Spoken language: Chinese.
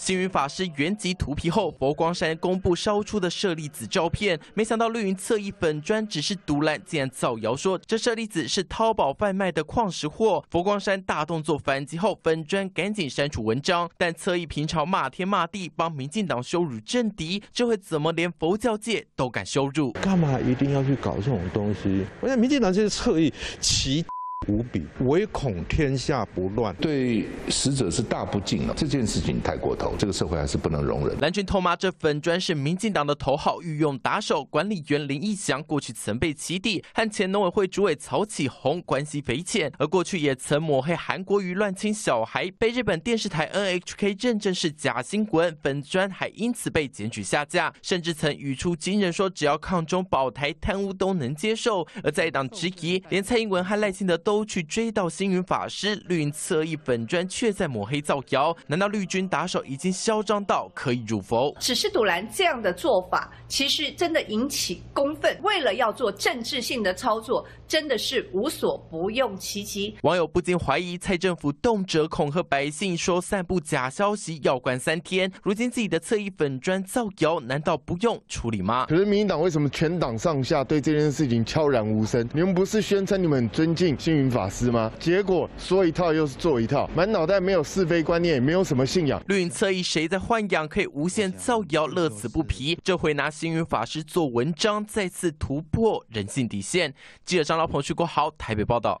星云法师原籍涂皮后，佛光山公布烧出的舍利子照片，没想到绿云侧翼粉砖只是独揽，竟然造谣说这舍利子是淘宝贩卖的矿石货。佛光山大动作反击后，粉砖赶紧删除文章，但侧翼平常骂天骂地，帮民进党羞辱政敌，这回怎么连佛教界都敢羞辱？干嘛一定要去搞这种东西？我想民进党这些侧翼，其。无比，唯恐天下不乱，对死者是大不敬了。这件事情太过头，这个社会还是不能容忍。蓝军痛骂这粉砖是民进党的头号御用打手，管理员林义祥过去曾被起底，和前农委会主委曹启宏关系匪浅，而过去也曾抹黑韩国瑜乱亲小孩，被日本电视台 NHK 认证是假新闻，粉砖还因此被检举下架，甚至曾语出惊人说只要抗中保台，贪污都能接受。而在党质疑，连蔡英文和赖清德都。都去追悼星云法师，绿营侧翼粉砖却在抹黑造谣。难道绿军打手已经嚣张到可以入佛？只是堵拦这样的做法，其实真的引起公愤。为了要做政治性的操作，真的是无所不用其极。网友不禁怀疑，蔡政府动辄恐吓百姓，说散布假消息要关三天。如今自己的侧翼粉砖造谣，难道不用处理吗？可是民进党为什么全党上下对这件事情悄然无声？你们不是宣称你们尊敬星？法师吗？结果说一套又是做一套，满脑袋没有是非观念，也没有什么信仰。绿营侧翼谁在豢养，可以无限造谣，乐此不疲。这回拿星云法师做文章，再次突破人性底线。记者张老鹏去国豪台北报道。